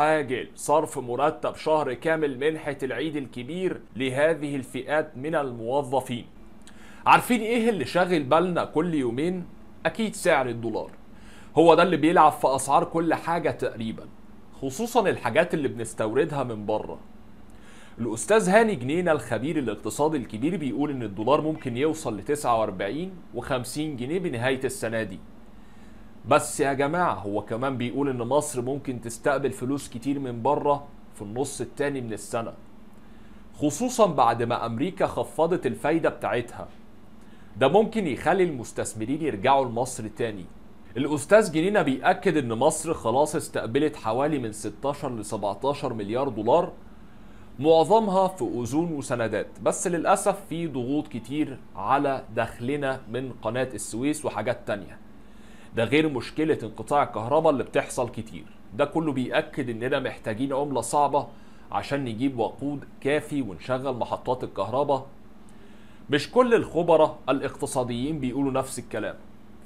عاجل صرف مرتب شهر كامل منحة العيد الكبير لهذه الفئات من الموظفين. عارفين إيه اللي شاغل بالنا كل يومين؟ أكيد سعر الدولار. هو ده اللي بيلعب في أسعار كل حاجة تقريبا خصوصا الحاجات اللي بنستوردها من بره. الأستاذ هاني جنينة الخبير الاقتصادي الكبير بيقول إن الدولار ممكن يوصل ل 49 و50 جنيه بنهاية السنة دي. بس يا جماعة هو كمان بيقول إن مصر ممكن تستقبل فلوس كتير من بره في النص التاني من السنة خصوصا بعد ما أمريكا خفضت الفايدة بتاعتها. ده ممكن يخلي المستثمرين يرجعوا لمصر تاني. الأستاذ جنينة بيأكد إن مصر خلاص استقبلت حوالي من 16 ل 17 مليار دولار معظمها في أذون وسندات. بس للأسف في ضغوط كتير على دخلنا من قناة السويس وحاجات تانية. ده غير مشكلة انقطاع الكهرباء اللي بتحصل كتير. ده كله بيأكد اننا محتاجين عملة صعبة عشان نجيب وقود كافي ونشغل محطات الكهرباء. مش كل الخبراء الاقتصاديين بيقولوا نفس الكلام.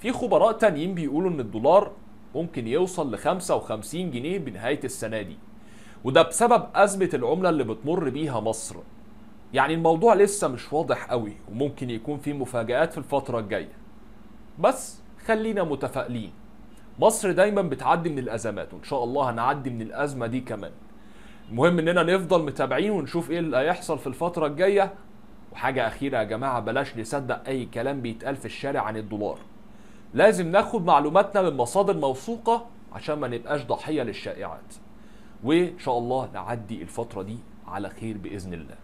في خبراء تانيين بيقولوا إن الدولار ممكن يوصل ل 55 جنيه بنهاية السنة دي. وده بسبب أزمة العملة اللي بتمر بيها مصر. يعني الموضوع لسه مش واضح قوي وممكن يكون في مفاجآت في الفترة الجاية. بس خلينا متفائلين. مصر دايما بتعدي من الأزمات وإن شاء الله هنعدي من الأزمة دي كمان. المهم إننا نفضل متابعين ونشوف إيه اللي هيحصل في الفترة الجاية. وحاجة أخيرة يا جماعة بلاش نصدق أي كلام بيتقال في الشارع عن الدولار. لازم ناخد معلوماتنا من مصادر موثوقة عشان ما نبقاش ضحية للشائعات. وإن شاء الله نعدي الفترة دي على خير بإذن الله.